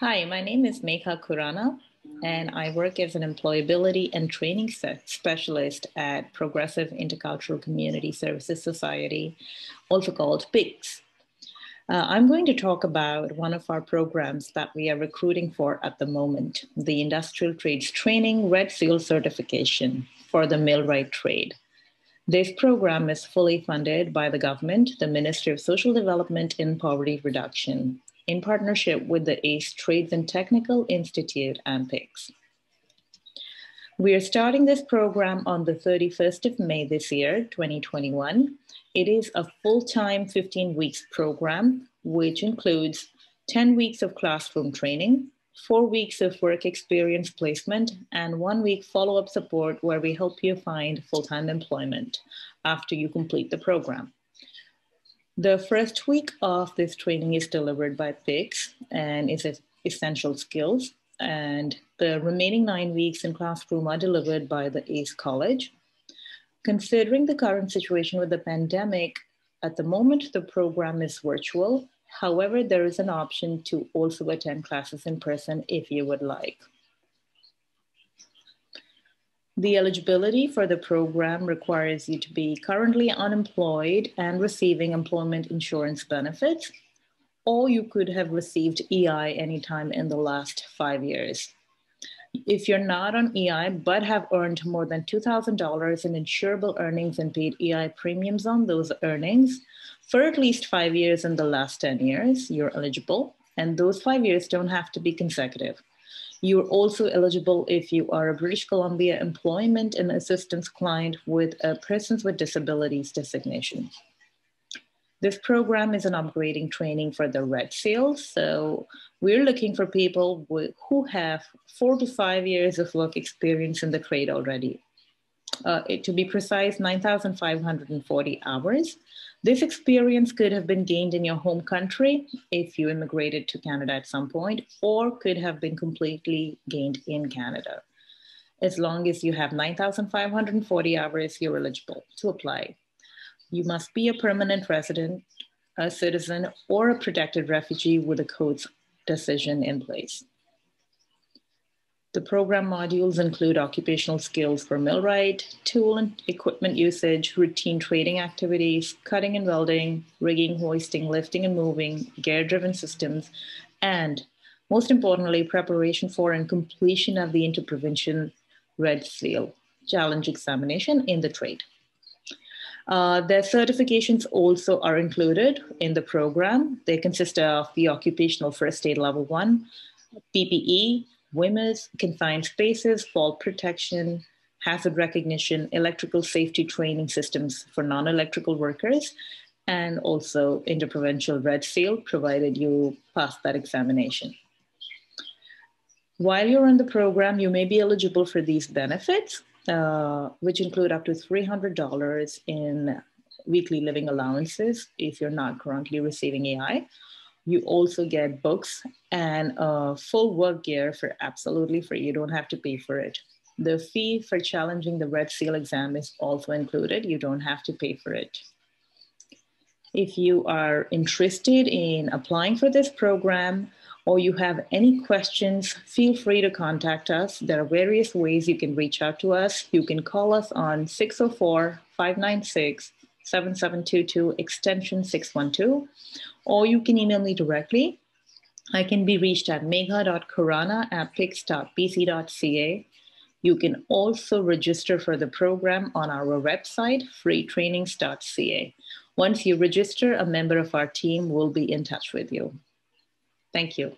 Hi, my name is Megha Khurana, and I work as an employability and training specialist at Progressive Intercultural Community Services Society, also called PICS. Uh, I'm going to talk about one of our programs that we are recruiting for at the moment, the Industrial Trades Training Red Seal Certification for the millwright trade. This program is fully funded by the government, the Ministry of Social Development and Poverty Reduction, in partnership with the ACE Trades and Technical Institute and PICS. We are starting this program on the 31st of May this year, 2021. It is a full-time 15 weeks program, which includes 10 weeks of classroom training, four weeks of work experience placement, and one week follow up support where we help you find full time employment after you complete the program. The first week of this training is delivered by PICS and is essential skills. And the remaining nine weeks in classroom are delivered by the ACE College. Considering the current situation with the pandemic, at the moment the program is virtual However, there is an option to also attend classes in person if you would like. The eligibility for the program requires you to be currently unemployed and receiving employment insurance benefits, or you could have received EI anytime in the last five years. If you're not on EI but have earned more than $2,000 in insurable earnings and paid EI premiums on those earnings, for at least five years in the last 10 years, you're eligible, and those five years don't have to be consecutive. You're also eligible if you are a British Columbia Employment and Assistance client with a Persons with Disabilities designation. This program is an upgrading training for the Red Seal. So we're looking for people who have four to five years of work experience in the trade already. Uh, it, to be precise, 9,540 hours. This experience could have been gained in your home country if you immigrated to Canada at some point, or could have been completely gained in Canada. As long as you have 9,540 hours, you're eligible to apply. You must be a permanent resident, a citizen, or a protected refugee with a court's decision in place. The program modules include occupational skills for millwright, tool and equipment usage, routine trading activities, cutting and welding, rigging, hoisting, lifting and moving, gear-driven systems, and most importantly, preparation for and completion of the interprovincial Red Seal challenge examination in the trade. Uh, their certifications also are included in the program. They consist of the occupational first aid level one, PPE, WHMIS, confined spaces, fall protection, hazard recognition, electrical safety training systems for non-electrical workers, and also interprovincial red seal, provided you pass that examination. While you're in the program, you may be eligible for these benefits, uh, which include up to $300 in weekly living allowances if you're not currently receiving EI, you also get books and a full work gear for absolutely free. You don't have to pay for it. The fee for challenging the Red Seal exam is also included. You don't have to pay for it. If you are interested in applying for this program or you have any questions, feel free to contact us. There are various ways you can reach out to us. You can call us on 604 596 7722 extension 612 or you can email me directly. I can be reached at megha.khurana at pics.bc.ca. You can also register for the program on our website, freetrainings.ca. Once you register, a member of our team will be in touch with you. Thank you.